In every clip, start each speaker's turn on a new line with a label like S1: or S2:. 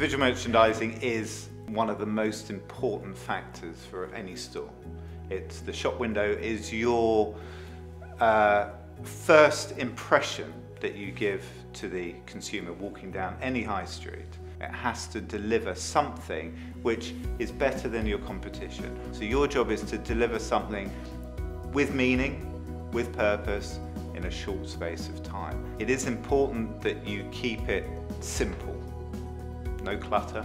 S1: Visual merchandising is one of the most important factors for any store. It's the shop window is your uh, first impression that you give to the consumer walking down any high street. It has to deliver something which is better than your competition. So your job is to deliver something with meaning, with purpose, in a short space of time. It is important that you keep it simple. No clutter,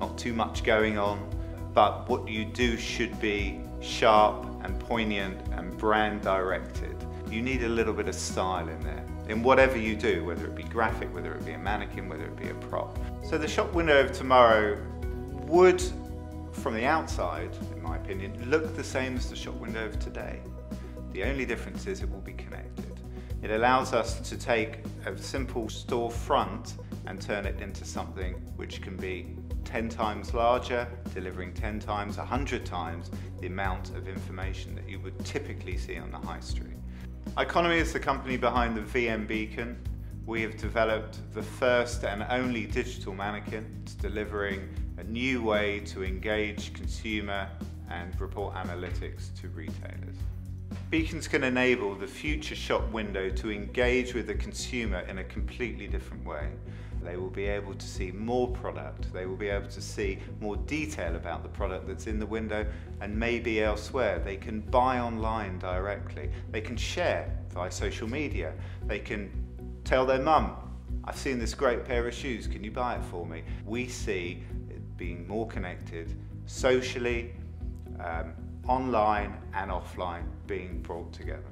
S1: not too much going on, but what you do should be sharp and poignant and brand directed. You need a little bit of style in there in whatever you do, whether it be graphic, whether it be a mannequin, whether it be a prop. So the shop window of tomorrow would, from the outside, in my opinion, look the same as the shop window of today. The only difference is it will be connected. It allows us to take a simple store front and turn it into something which can be 10 times larger, delivering 10 times, 100 times the amount of information that you would typically see on the high street. Iconome is the company behind the VM Beacon. We have developed the first and only digital mannequin. Delivering a new way to engage consumer and report analytics to retailers. Beacons can enable the future shop window to engage with the consumer in a completely different way. They will be able to see more product, they will be able to see more detail about the product that's in the window and maybe elsewhere. They can buy online directly, they can share via social media, they can tell their mum, I've seen this great pair of shoes, can you buy it for me? We see it being more connected socially, um, online and offline being brought together.